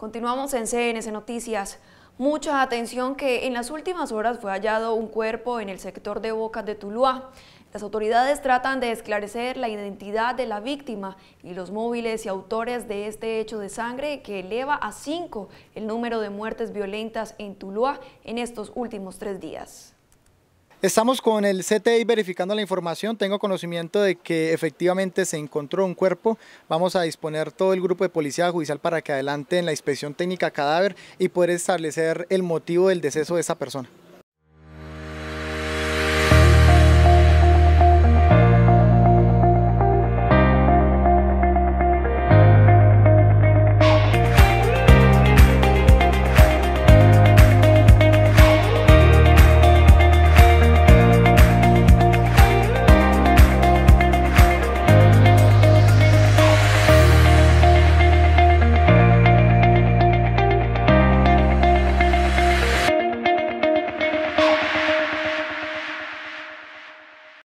Continuamos en CNC Noticias. Mucha atención que en las últimas horas fue hallado un cuerpo en el sector de Bocas de Tuluá. Las autoridades tratan de esclarecer la identidad de la víctima y los móviles y autores de este hecho de sangre que eleva a cinco el número de muertes violentas en Tuluá en estos últimos tres días. Estamos con el CTI verificando la información, tengo conocimiento de que efectivamente se encontró un cuerpo, vamos a disponer todo el grupo de policía judicial para que adelante la inspección técnica cadáver y poder establecer el motivo del deceso de esa persona.